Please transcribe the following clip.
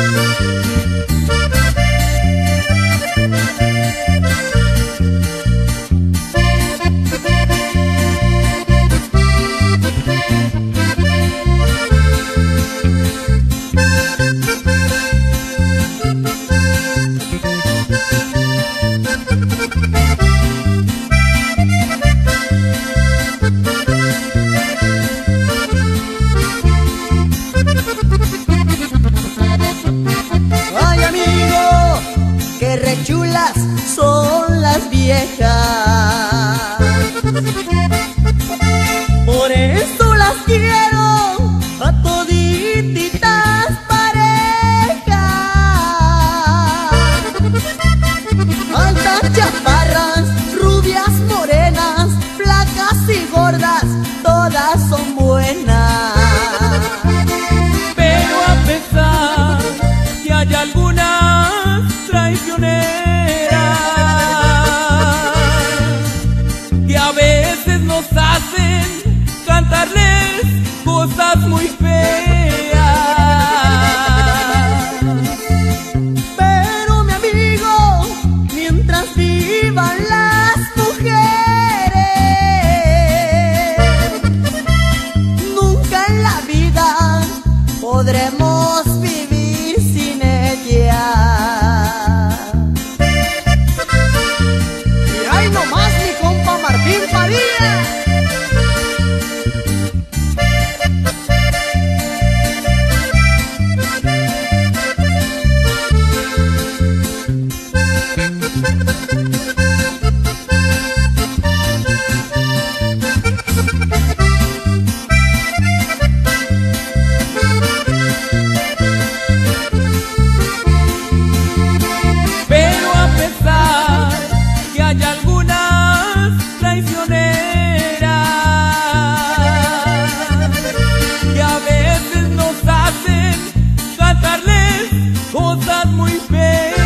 Thank you. Son las viejas. Por eso las quiero a todititas parejas. Altas chaparras, rubias morenas, flacas y gordas, todas son buenas. cosas muy feas. Pero mi amigo, mientras vivan las mujeres, nunca en la vida podremos vivir sin ella. Y ay, no muito bem.